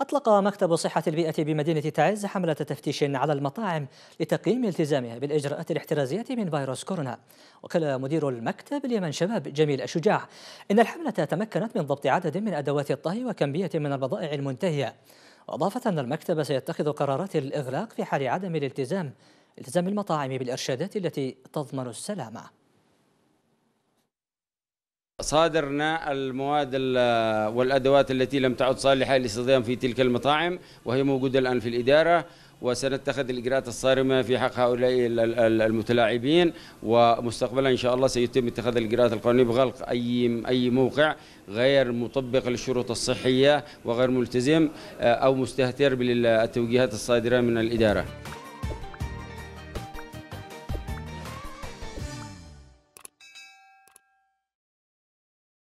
أطلق مكتب صحة البيئة بمدينة تعز حملة تفتيش على المطاعم لتقييم التزامها بالإجراءات الاحترازية من فيروس كورونا. وقال مدير المكتب اليمن شباب جميل الشجاع. إن الحملة تمكنت من ضبط عدد من أدوات الطهي وكمية من البضائع المنتهية. وأضافت أن المكتب سيتخذ قرارات الإغلاق في حال عدم الالتزام التزام المطاعم بالإرشادات التي تضمن السلامة. صادرنا المواد والأدوات التي لم تعد صالحة للاستخدام في تلك المطاعم وهي موجودة الآن في الإدارة وسنتخذ الإجراءات الصارمة في حق هؤلاء المتلاعبين ومستقبلا إن شاء الله سيتم اتخاذ الإجراءات القانونية بغلق اي أي موقع غير مطبق للشروط الصحية وغير ملتزم أو مستهتر بالتوجيهات الصادرة من الإدارة.